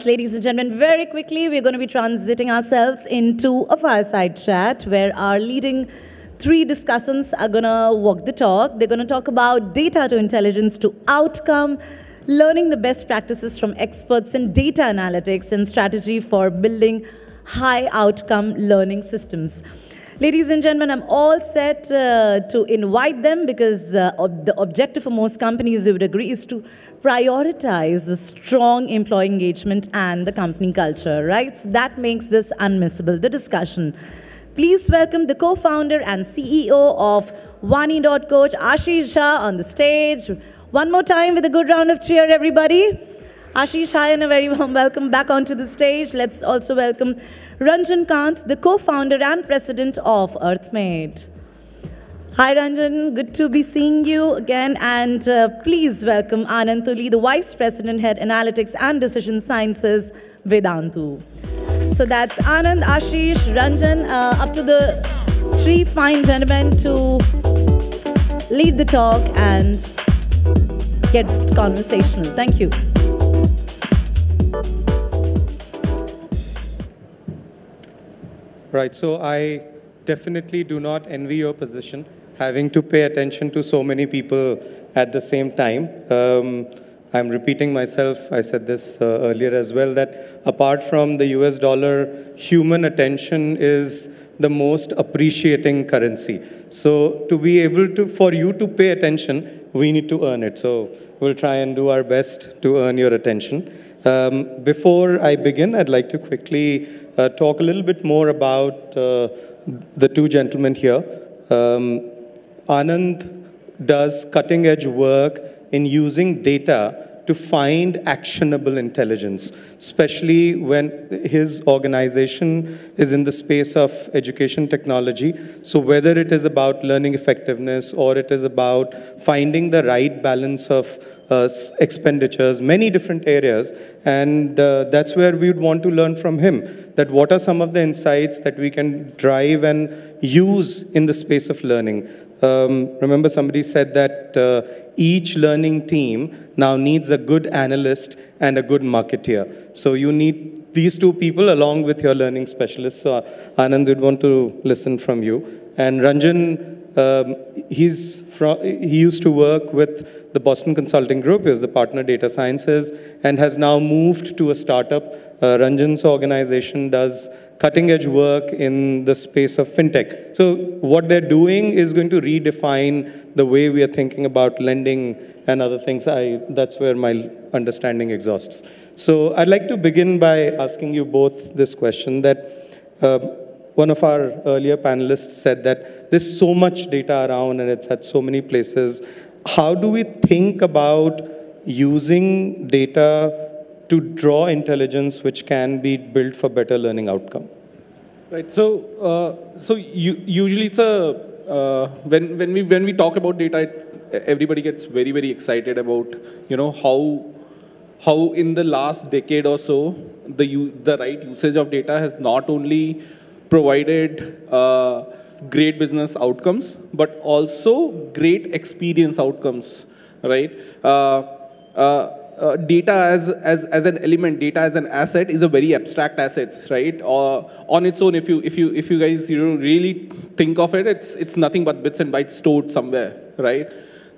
Ladies and gentlemen, very quickly, we're going to be transiting ourselves into a fireside chat where our leading three discussants are going to walk the talk. They're going to talk about data to intelligence to outcome, learning the best practices from experts in data analytics, and strategy for building high outcome learning systems. Ladies and gentlemen, I'm all set uh, to invite them because uh, ob- the objective for most companies, you would agree, is to prioritize the strong employee engagement and the company culture, right? So that makes this unmissable, the discussion. Please welcome the co-founder and CEO of Vani.Coach, Ashish Jha, on the stage. One more time with a good round of cheer, everybody. Ashish, hi and a very warm welcome back onto the stage. Let's also welcome Ranjan Kant, the co-founder and president of Arthmate. Hi Ranjan, good to be seeing you again and uh, please welcome Anand Tuli, the Vice President, Head Analytics and Decision Sciences, Vedantu. So that's Anand, Ashish, Ranjan, uh, up to the three fine gentlemen to lead the talk and get conversational. Thank you. Right, so I definitely do not envy your position, having to pay attention to so many people at the same time. Um, I'm repeating myself, I said this uh, earlier as well, that apart from the US dollar, human attention is the most appreciating currency. So to be able to, for you to pay attention, we need to earn it. So we'll try and do our best to earn your attention. Um, before I begin, I'd like to quickly uh, talk a little bit more about uh, the two gentlemen here. Um, Anand does cutting edge work in using data to find actionable intelligence, especially when his organization is in the space of education technology. So, whether it is about learning effectiveness or it is about finding the right balance of uh, expenditures, many different areas, and uh, that's where we would want to learn from him. That what are some of the insights that we can drive and use in the space of learning. Um, remember, somebody said that uh, each learning team now needs a good analyst and a good marketeer. So you need these two people along with your learning specialist. So Anand would want to listen from you. And Ranjan, um, he's from, he used to work with the Boston Consulting Group. He was the partner data sciences and has now moved to a startup. Uh, Ranjan's organization does cutting edge work in the space of fintech. So what they're doing is going to redefine the way we are thinking about lending and other things. I, that's where my understanding exhausts. So I'd like to begin by asking you both this question that uh, one of our earlier panelists said that there's so much data around and it's at so many places. How do we think about using data to draw intelligence which can be built for better learning outcome? Right. So, uh, so you, usually it's a uh, when when we when we talk about data, everybody gets very very excited about you know how how in the last decade or so the the right usage of data has not only provided uh, great business outcomes, but also great experience outcomes, right? Uh, uh, uh, data as, as, as an element, data as an asset is a very abstract asset, right? Or on its own, if you, if you, if you guys you know, really think of it, it's, it's nothing but bits and bytes stored somewhere, right?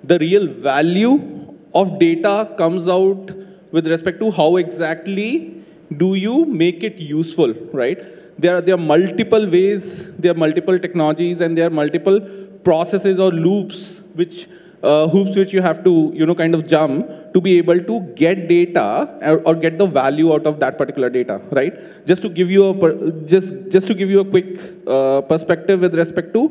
The real value of data comes out with respect to how exactly do you make it useful, right? There are, there are multiple ways, there are multiple technologies, and there are multiple processes or loops which uh, hoops which you have to you know kind of jump to be able to get data or, get the value out of that particular data right just to give you a just just to give you a quick uh, perspective with respect to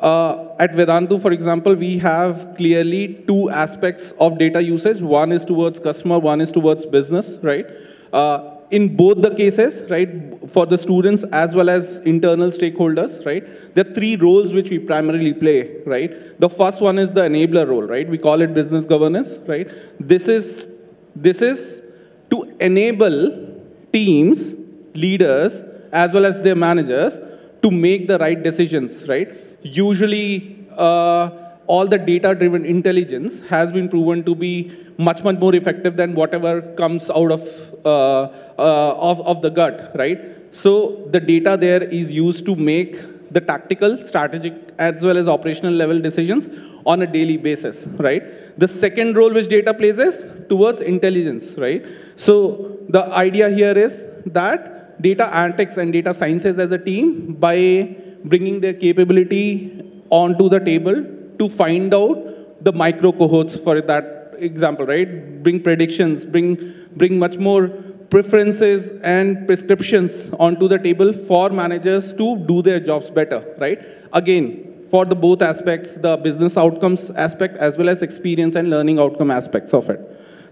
uh, at Vedantu, for example, we have clearly two aspects of data usage. One is towards customer, one is towards business, right? Uh, in both the cases, right, for the students as well as internal stakeholders, right, there are three roles which we primarily play, right. The first one is the enabler role, right. We call it business governance, right. This is, this is to enable teams, leaders, as well as their managers to make the right decisions, right. Usually, uh, all the data-driven intelligence has been proven to be much, much more effective than whatever comes out of, uh, uh, of, of the gut, right? So the data there is used to make the tactical, strategic, as well as operational level decisions on a daily basis, right? The second role which data plays is towards intelligence, right? So the idea here is that data analytics and data sciences as a team, by bringing their capability onto the table to find out the micro cohorts for that example, right? Bring predictions, bring, bring much more preferences and prescriptions onto the table for managers to do their jobs better, right? Again, for the both aspects, the business outcomes aspect as well as experience and learning outcome aspects of it.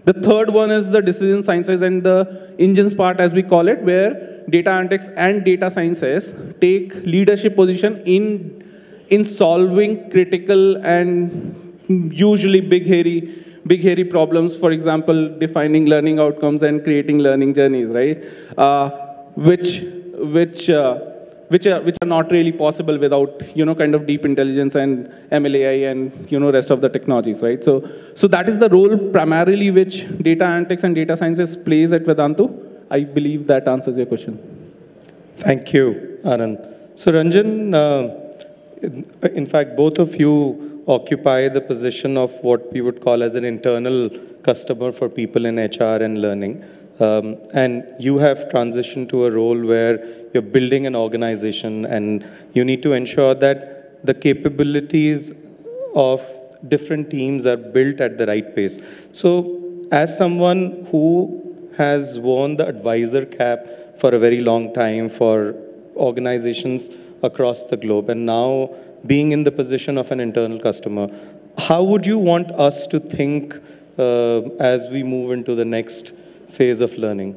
The third one is the decision sciences and the engines part as we call it, where data analytics and data sciences take leadership position in, in solving critical and usually big hairy big hairy problems, for example, defining learning outcomes and creating learning journeys, right? Uh, which, which, uh, which, are, which are not really possible without, you know, kind of deep intelligence and MLAI and, you know, rest of the technologies, right? So, so that is the role primarily which data analytics and data sciences plays at Vedantu. I believe that answers your question. Thank you, Anand. So Ranjan, uh, in fact, both of you occupy the position of what we would call as an internal customer for people in HR and learning. Um, and you have transitioned to a role where you're building an organization and you need to ensure that the capabilities of different teams are built at the right pace. So as someone who has worn the advisor cap for a very long time for organizations across the globe and now being in the position of an internal customer, how would you want us to think uh, as we move into the next phase of learning?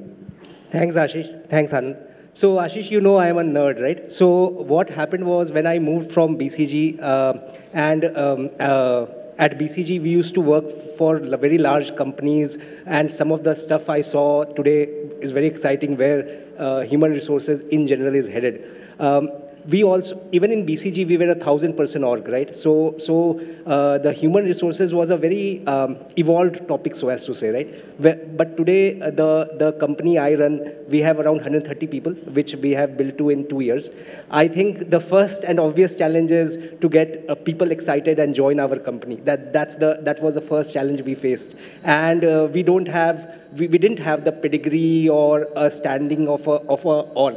Thanks, Ashish. Thanks, Anand. So, Ashish, you know I am a nerd, right? So, what happened was when I moved from BCG uh, and um, uh, at BCG, we used to work for very large companies, and some of the stuff I saw today is very exciting where uh, human resources in general is headed. Um, we also, even in BCG, we were a thousand person org, right? So, so uh, the human resources was a very um, evolved topic, so as to say, right? But today, uh, the, the company I run, we have around 130 people, which we have built to in two years. I think the first and obvious challenge is to get uh, people excited and join our company. That, that's the, that was the first challenge we faced. And uh, we don't have, we, we didn't have the pedigree or a standing of a, of a org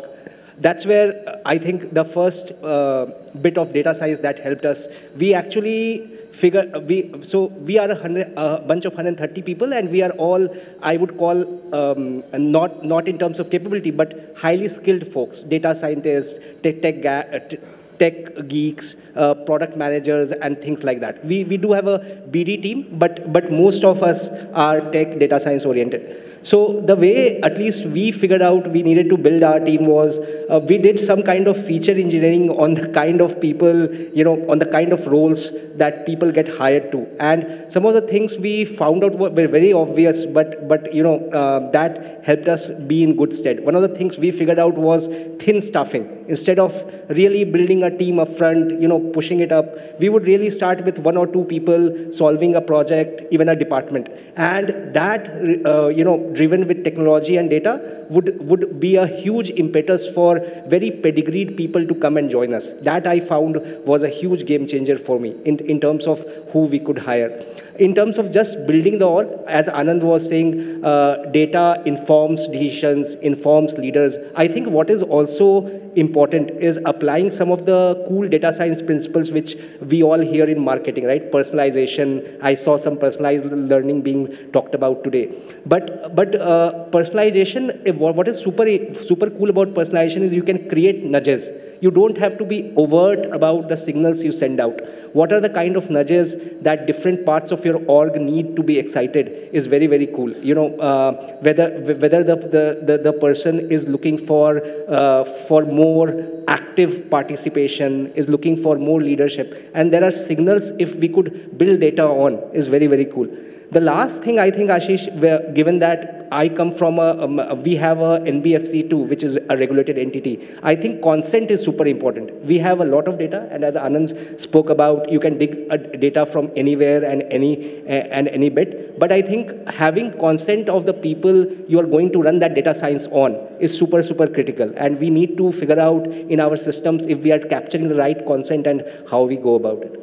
that's where I think the first uh, bit of data science that helped us, we actually figure, uh, we, so we are a, hundred, a bunch of 130 people and we are all, I would call, um, not, not in terms of capability, but highly skilled folks, data scientists, tech, tech, tech geeks, uh, product managers, and things like that. We, we do have a BD team, but, but most of us are tech data science oriented. So the way at least we figured out we needed to build our team was uh, we did some kind of feature engineering on the kind of people, you know, on the kind of roles that people get hired to. And some of the things we found out were very obvious, but, but you know, uh, that helped us be in good stead. One of the things we figured out was thin staffing. Instead of really building a team up front, you know, pushing it up, we would really start with one or two people solving a project, even a department. And that, uh, you know, driven with technology and data would, would be a huge impetus for very pedigreed people to come and join us. That I found was a huge game changer for me in, in terms of who we could hire. In terms of just building the org, as Anand was saying, uh, data informs decisions, informs leaders. I think what is also important is applying some of the cool data science principles which we all hear in marketing, right? Personalization. I saw some personalized learning being talked about today. But but uh, personalization, what is super super cool about personalization is you can create nudges you don't have to be overt about the signals you send out. What are the kind of nudges that different parts of your org need to be excited is very, very cool. You know, uh, whether, whether the, the, the, the, person is looking for, uh, for more active participation, is looking for more leadership. And there are signals if we could build data on is very, very cool. The last thing I think, Ashish, given that I come from a, um, we have a NBFC too, which is a regulated entity. I think consent is super important. We have a lot of data, and as Anand spoke about, you can dig data from anywhere and any and any bit. But I think having consent of the people you are going to run that data science on is super, super critical. And we need to figure out in our systems if we are capturing the right consent and how we go about it.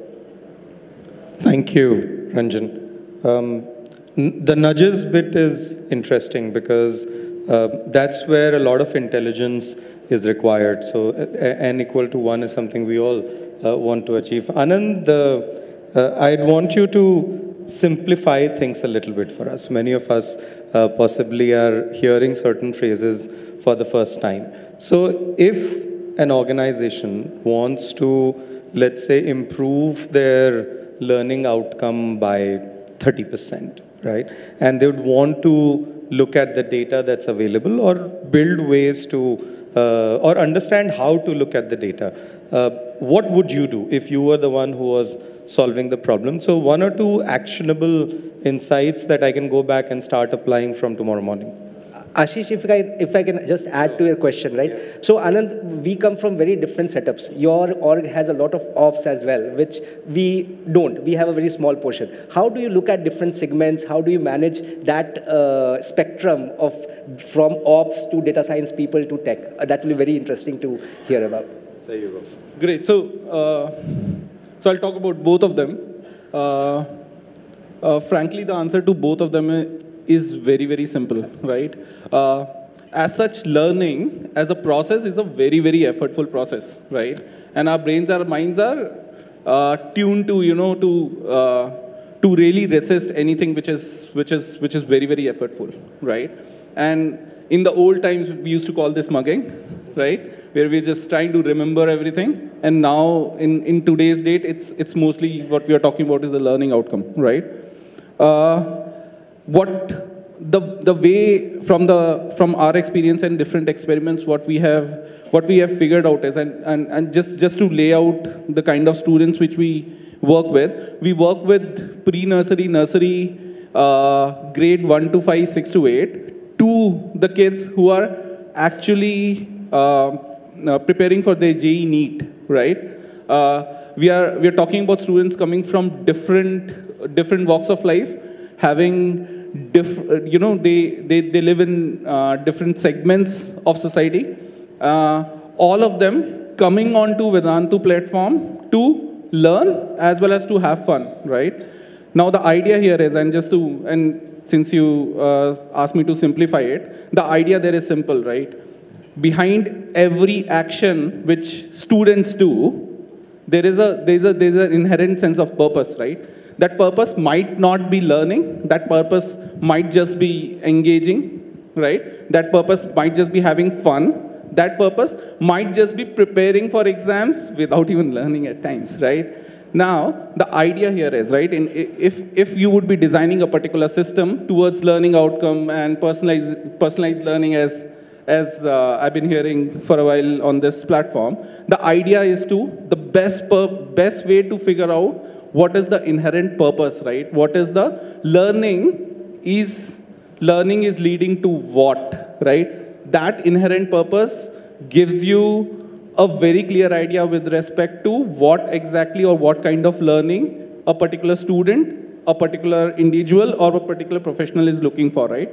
Thank you, Ranjan. Um, the nudges bit is interesting because uh, that's where a lot of intelligence is required. So n equal to 1 is something we all uh, want to achieve. Anand, the, uh, I'd want you to simplify things a little bit for us. Many of us uh, possibly are hearing certain phrases for the first time. So if an organization wants to, let's say, improve their learning outcome by 30%, right? And they would want to look at the data that's available or build ways to, uh, or understand how to look at the data. Uh, what would you do if you were the one who was solving the problem? So one or two actionable insights that I can go back and start applying from tomorrow morning. Ashish, if I, if I can just add to your question, right? Yeah. So Anand, we come from very different setups. Your org has a lot of ops as well, which we don't. We have a very small portion. How do you look at different segments? How do you manage that uh, spectrum of from ops to data science people to tech? Uh, that will be very interesting to hear about. There you go. Great. So, uh, so I'll talk about both of them. Uh, uh, frankly, the answer to both of them is very, very simple, right? Uh, as such, learning as a process is a very, very effortful process, right? And our brains, our minds are uh, tuned to, you know, to uh, to really resist anything which is which is which is very, very effortful, right? And in the old times, we used to call this mugging, right? Where we're just trying to remember everything. And now, in, in today's date, it's it's mostly what we are talking about is the learning outcome, right? Uh, what the, the way from, the, from our experience and different experiments, what we have, what we have figured out is, and, and, and just, just to lay out the kind of students which we work with, we work with pre-nursery, nursery, uh, grade 1 to 5, 6 to 8, to the kids who are actually uh, uh preparing for their JEE NEET, right? Uh, we, are, we are talking about students coming from different, different walks of life, having you know, they, they, they live in uh, different segments of society. Uh, all of them coming onto Vedantu platform to learn as well as to have fun, right? Now the idea here is, and just to, and since you uh, asked me to simplify it, the idea there is simple, right? Behind every action which students do, there is a there's a there's an inherent sense of purpose, right? That purpose might not be learning. That purpose might just be engaging, right? That purpose might just be having fun. That purpose might just be preparing for exams without even learning at times, right? Now, the idea here is, right, in, if, if you would be designing a particular system towards learning outcome and personalized, personalized learning as, as uh, I've been hearing for a while on this platform, the idea is to, the best, best way to figure out what is the inherent purpose, right? What is the learning is, learning is leading to what, right? That inherent purpose gives you a very clear idea with respect to what exactly or what kind of learning a particular student, a particular individual, or a particular professional is looking for, right?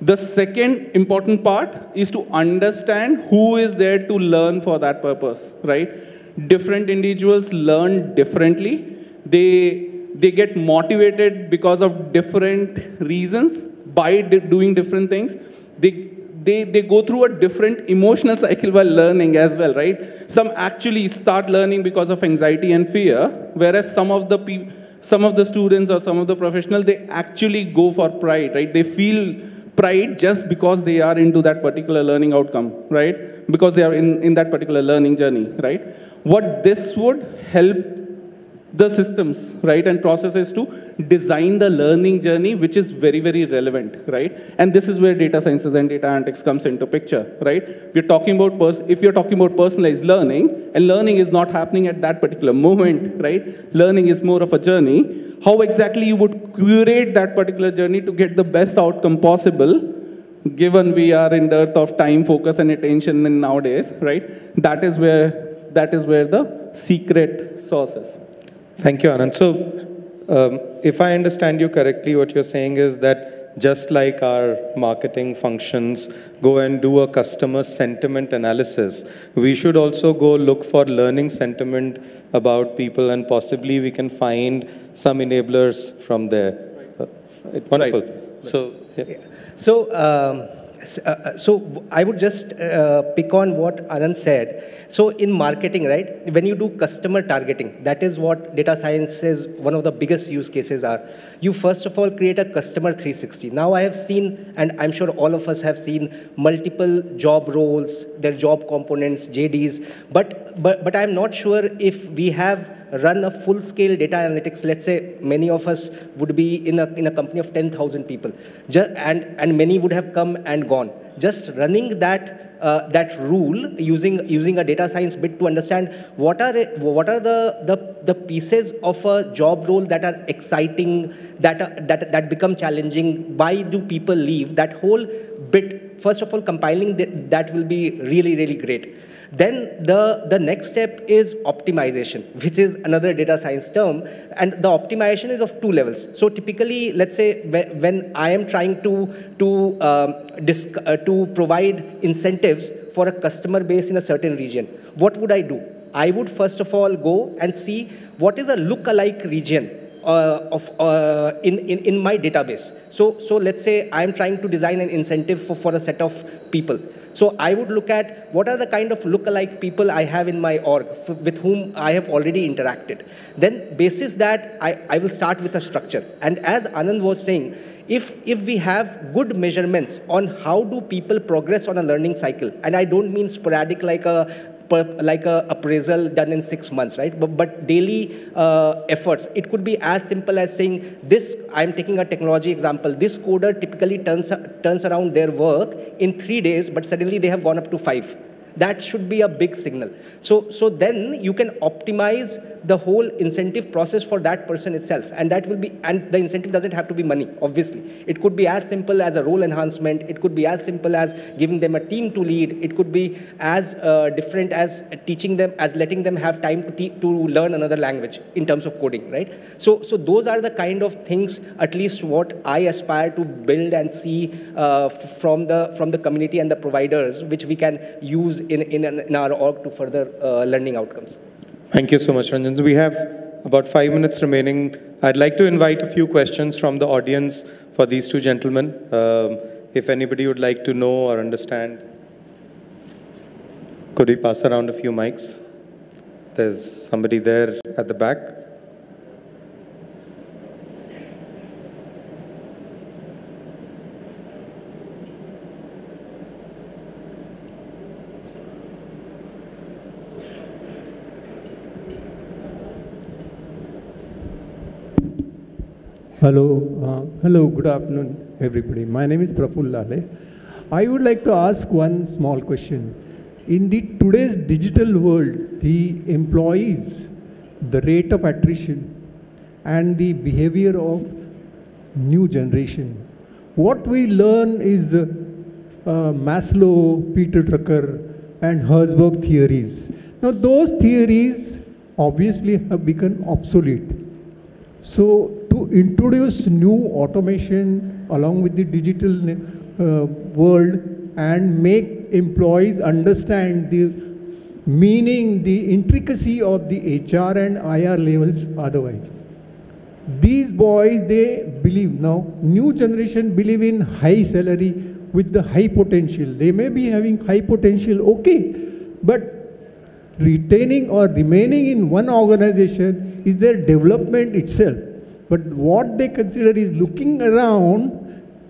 The second important part is to understand who is there to learn for that purpose, right? Different individuals learn differently they, they get motivated because of different reasons by di doing different things. They, they, they go through a different emotional cycle while learning as well, right? Some actually start learning because of anxiety and fear, whereas some of the people, some of the students or some of the professionals, they actually go for pride, right? They feel pride just because they are into that particular learning outcome, right? Because they are in, in that particular learning journey, right? What this would help the systems, right, and processes to design the learning journey, which is very, very relevant, right? And this is where data sciences and data analytics comes into picture, right? We're talking about, if you're talking about personalized learning, and learning is not happening at that particular moment, right? Learning is more of a journey. How exactly you would curate that particular journey to get the best outcome possible, given we are in dearth of time, focus, and attention in nowadays, right? That is where that is where the secret sauce is. Thank you, Anand. So, um, if I understand you correctly, what you're saying is that just like our marketing functions go and do a customer sentiment analysis, we should also go look for learning sentiment about people and possibly we can find some enablers from there. Uh, wonderful. Right. So, yeah. So, um, so I would just uh, pick on what Anand said. So, in marketing, right, when you do customer targeting, that is what data science is one of the biggest use cases are. You first of all create a customer 360. Now, I have seen, and I'm sure all of us have seen multiple job roles, their job components, JDs, but but but I'm not sure if we have run a full-scale data analytics, let's say many of us would be in a, in a company of 10,000 people, Just, and, and many would have come and gone. Just running that, uh, that rule using, using a data science bit to understand what are, what are the, the, the pieces of a job role that are exciting, that, are, that, that become challenging, why do people leave, that whole bit, first of all, compiling that, that will be really, really great. Then the, the next step is optimization, which is another data science term. And the optimization is of two levels. So typically, let's say when, I am trying to, to, um, uh, to provide incentives for a customer base in a certain region, what would I do? I would first of all go and see what is a look-alike region uh, of uh, in, in in my database. So so let's say I'm trying to design an incentive for, for a set of people. So I would look at what are the kind of look-alike people I have in my org with whom I have already interacted. Then basis that I, I will start with a structure. And as Anand was saying, if if we have good measurements on how do people progress on a learning cycle, and I don't mean sporadic like a like a appraisal done in six months, right? But, but daily uh, efforts. It could be as simple as saying this. I'm taking a technology example. This coder typically turns turns around their work in three days, but suddenly they have gone up to five. That should be a big signal. So, so then you can optimize the whole incentive process for that person itself. And that will be, and the incentive doesn't have to be money, obviously. It could be as simple as a role enhancement. It could be as simple as giving them a team to lead. It could be as uh, different as teaching them, as letting them have time to, to learn another language in terms of coding, right? So, so those are the kind of things, at least what I aspire to build and see uh, from the from the community and the providers, which we can use in, in, in our org to further uh, learning outcomes. Thank you so much, Ranjan. We have about five minutes remaining. I'd like to invite a few questions from the audience for these two gentlemen. Um, if anybody would like to know or understand, could we pass around a few mics? There's somebody there at the back. Hello, uh, hello, good afternoon, everybody. My name is Praful Lale. I would like to ask one small question. In the today's digital world, the employees, the rate of attrition, and the behavior of new generation, what we learn is uh, Maslow, Peter Drucker, and Herzberg theories. Now, those theories obviously have become obsolete. So to introduce new automation along with the digital uh, world and make employees understand the meaning, the intricacy of the HR and IR levels otherwise. These boys, they believe now, new generation believe in high salary with the high potential. They may be having high potential, okay, but retaining or remaining in one organization is their development itself. But what they consider is looking around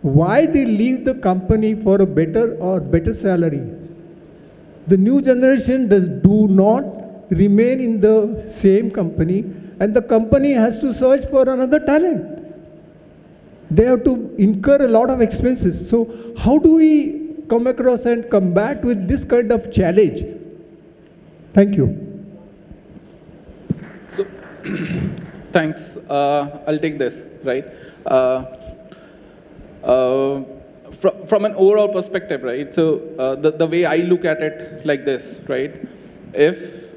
why they leave the company for a better or better salary. The new generation does do not remain in the same company and the company has to search for another talent. They have to incur a lot of expenses. So, how do we come across and combat with this kind of challenge? Thank you. So, thanks. Uh, I'll take this, right? Uh, uh, from, from an overall perspective, right? So uh, the, the way I look at it like this, right? If,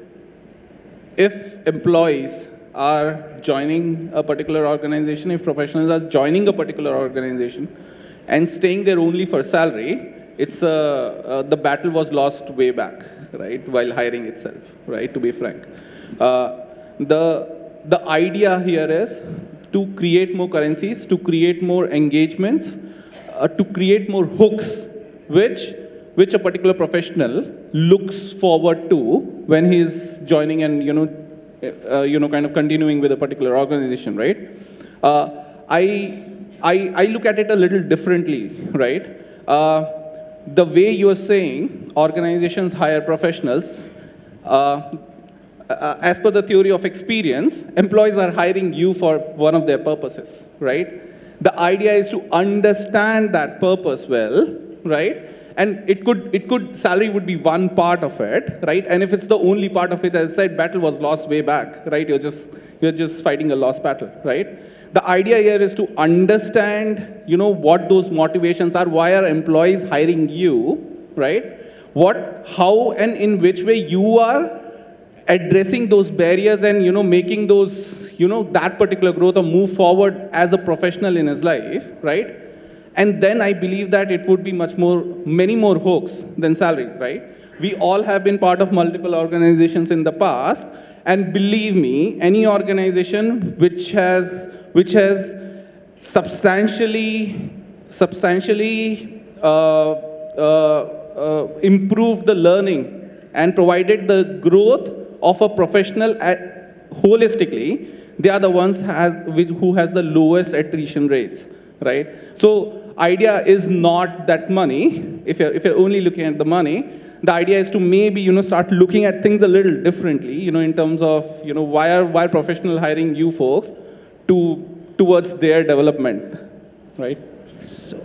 if employees are joining a particular organization, if professionals are joining a particular organization and staying there only for salary, it's uh, uh, the battle was lost way back, right? While hiring itself, right? To be frank, uh, the the idea here is to create more currencies, to create more engagements, uh, to create more hooks, which, which a particular professional looks forward to when he's joining and, you know, uh, you know, kind of continuing with a particular organization, right? Uh, I, I, I look at it a little differently, right? Uh, the way you're saying organizations hire professionals, uh, as per the theory of experience, employees are hiring you for one of their purposes, right? The idea is to understand that purpose well, right? And it could, it could, salary would be one part of it, right? And if it's the only part of it, as I said, battle was lost way back, right? You're just, you're just fighting a lost battle, right? The idea here is to understand, you know, what those motivations are, why are employees hiring you, right? What, how and in which way you are addressing those barriers and you know making those you know that particular growth or move forward as a professional in his life right? And then i believe that it would be much more many more hooks than salaries right? We all have been part of multiple organizations in the past. And believe me any organization which has which has substantially substantially uh, uh, uh, improved the learning and provided the growth of a professional at, holistically, they are the ones has, which, who has the lowest attrition rates, right? So idea is not that money. If you're, if you're only looking at the money, the idea is to maybe you know start looking at things a little differently. You know, in terms of you know why are why are professional hiring you folks to towards their development, right? So,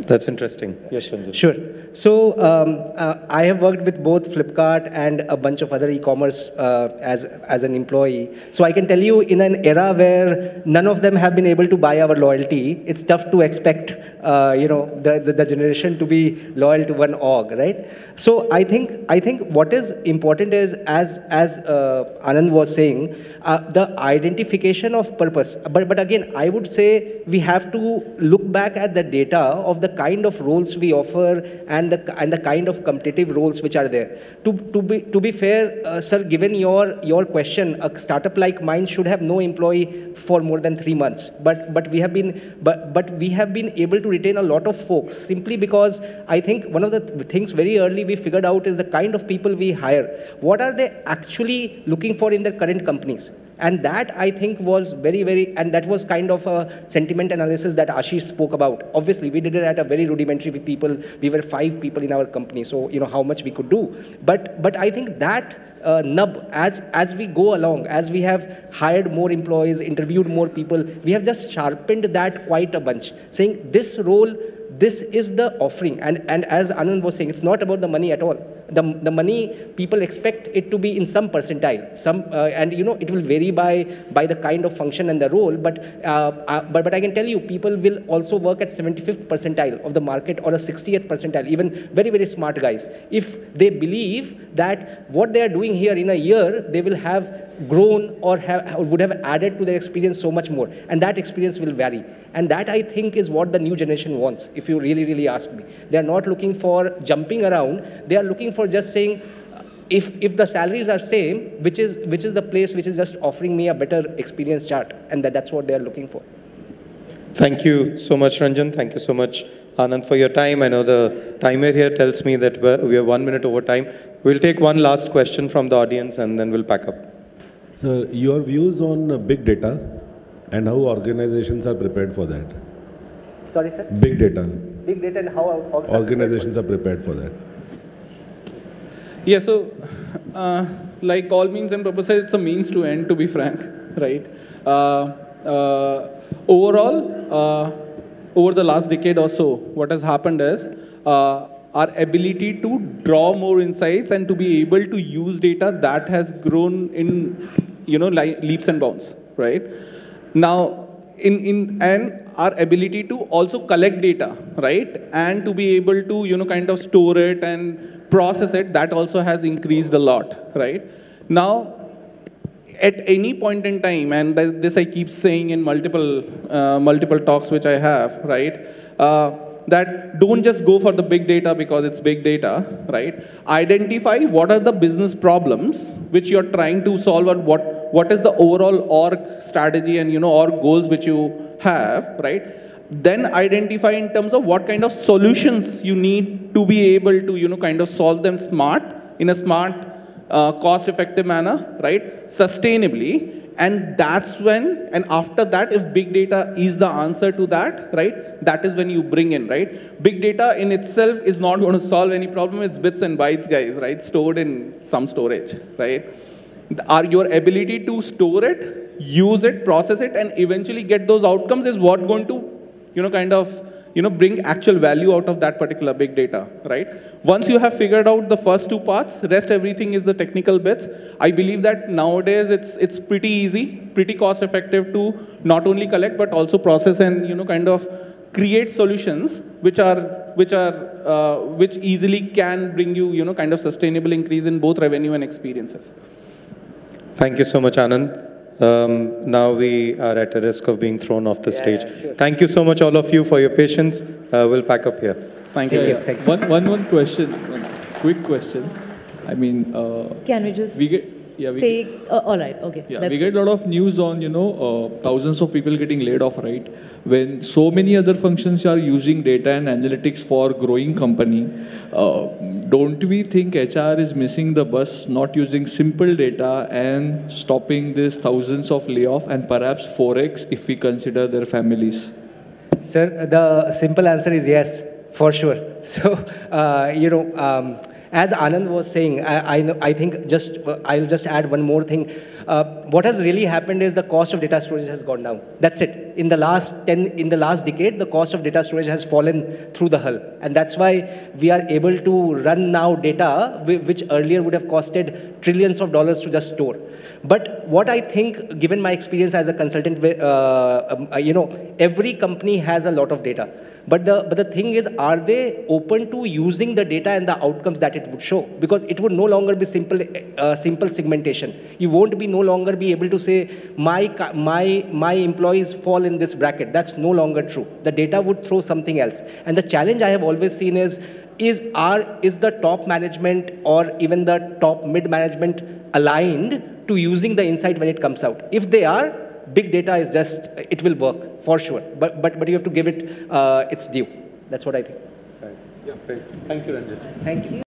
that's interesting. Yes. Sure. So um, uh, I have worked with both Flipkart and a bunch of other e-commerce uh, as, as an employee. So I can tell you in an era where none of them have been able to buy our loyalty, it's tough to expect, uh, you know, the, the, the, generation to be loyal to one org, right? So I think, I think what is important is, as, as uh, Anand was saying, uh, the identification of purpose. But, but again, I would say we have to look back at the data of the kind of roles we offer and the, and the kind of competitive roles which are there. To, to, be, to be fair, uh, sir, given your, your question, a startup like mine should have no employee for more than three months. But, but, we have been, but, but we have been able to retain a lot of folks simply because I think one of the things very early we figured out is the kind of people we hire. What are they actually looking for in their current companies? And that I think was very, very, and that was kind of a sentiment analysis that Ashish spoke about. Obviously, we did it at a very rudimentary people. We were five people in our company, so you know how much we could do. But, but I think that uh, nub as as we go along as we have hired more employees interviewed more people we have just sharpened that quite a bunch saying this role this is the offering and and as anand was saying it's not about the money at all the, the money people expect it to be in some percentile. Some uh, and you know it will vary by by the kind of function and the role but uh, uh, but but i can tell you people will also work at 75th percentile of the market or a 60th percentile even very very smart guys. If they believe that what they are doing here in a year they will have grown or have, would have added to their experience so much more and that experience will vary. And that i think is what the new generation wants if you really really ask me. They are not looking for jumping around they are looking for just saying, if, if the salaries are same, which is, which is the place which is just offering me a better experience chart, and that, that's what they are looking for. Thank you so much, Ranjan. Thank you so much, Anand, for your time. I know the timer here tells me that we are one minute over time. We'll take one last question from the audience and then we'll pack up. So, your views on uh, big data and how organizations are prepared for that? Sorry, sir? Big data. Big data and how organizations are prepared for that. Yeah, so uh, like all means and purposes, it's a means to end, to be frank, right? Uh, uh, overall, uh, over the last decade or so, what has happened is uh, our ability to draw more insights and to be able to use data that has grown in, you know, leaps and bounds, right? Now, in, in, and our ability to also collect data, right? And to be able to, you know, kind of store it and process it, that also has increased a lot, right? Now, at any point in time, and this I keep saying in multiple, uh, multiple talks which I have, right? Uh, that don't just go for the big data because it's big data, right? Identify what are the business problems which you're trying to solve or what, what is the overall org strategy and, you know, org goals which you have, right? Then identify in terms of what kind of solutions you need to be able to, you know, kind of solve them smart, in a smart, uh, cost-effective manner, right? Sustainably, and that's when, and after that, if big data is the answer to that, right, that is when you bring in, right? Big data in itself is not going to solve any problem. It's bits and bytes, guys, right? Stored in some storage, right? Are your ability to store it, use it, process it, and eventually get those outcomes is what going to, you know, kind of you know, bring actual value out of that particular big data, right? Once you have figured out the first two parts, rest everything is the technical bits. I believe that nowadays it's, it's pretty easy, pretty cost effective to not only collect, but also process and, you know, kind of create solutions which are, which are, uh, which easily can bring you, you know, kind of sustainable increase in both revenue and experiences. Thank you so much, Anand. Um, now we are at a risk of being thrown off the yeah, stage. Sure. Thank you so much, all of you, for your patience. Uh, we'll pack up here. Thank you. Yeah, yeah. One, one, one question, one quick question. I mean, uh, can we just we get, yeah, we take? Get, uh, all right, okay. Yeah, we get a lot of news on you know uh, thousands of people getting laid off, right? When so many other functions are using data and analytics for growing company, uh, don't we think HR is missing the bus, not using simple data and stopping this thousands of layoff and perhaps forex if we consider their families? Sir, the simple answer is yes, for sure. So, uh, you know. Um, as Anand was saying, I, I, I think just, I'll just add one more thing. Uh, what has really happened is the cost of data storage has gone down. That's it. In the last 10, in the last decade, the cost of data storage has fallen through the hull. And that's why we are able to run now data which earlier would have costed trillions of dollars to just store. But what I think, given my experience as a consultant, uh, um, uh, you know, every company has a lot of data. But the, but the thing is, are they open to using the data and the outcomes that it would show? Because it would no longer be simple, uh, simple segmentation. You won't be no longer be able to say, my, my, my employees fall in this bracket. That's no longer true. The data would throw something else. And the challenge I have always seen is, is, are, is the top management or even the top mid management aligned to using the insight when it comes out? If they are, big data is just, it will work for sure. But, but, but you have to give it uh, its due. That's what I think. Great. Thank you, Ranjit. Thank you.